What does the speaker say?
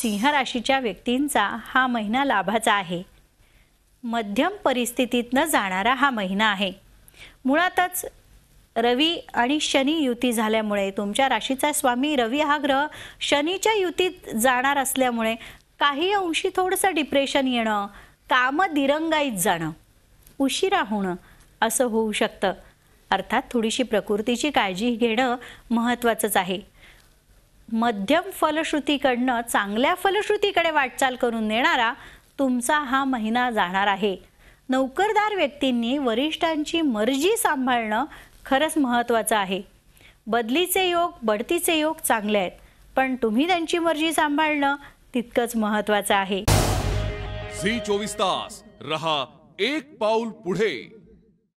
सिंह राशीच्या व्यक्तींचा हा महिना लाभाचा आहे. मध्यम परिस्थितीतनं जाणारा हा महिना आहे. मुळातच रवी आणि शनी युती झाल्यामुळे तुमच्या राशीचा स्वामी रवी हा ग्रह शनीच्या युतीत जाणार असल्यामुळे काही अंशी थोडंसं डिप्रेशन येणं कामं दिरंगाईत जाणं उशिरा होणं असं होऊ शकतं. अर्थात थोडीशी प्रकृतीची काळजी घेणं महत्त्वाचंच आहे. मध्यम फलश्रुतीकडनं चांगल्या फलश्रुतीकडे वाटचाल करून देणारा तुमचा हा महिना जाणार आहे. नोकरदार व्यक्तींनी वरिष्ठांची मर्जी सांभाळणं खरंच महत्त्वाचं आहे. बदलीचे योग बढतीचे योग चांगले आहेत पण तुम्ही त्यांची मर्जी सांभाळणं तितकंच महत्त्वाचं आहे. झी चोवीस तास रहा एक पाऊल पुढे.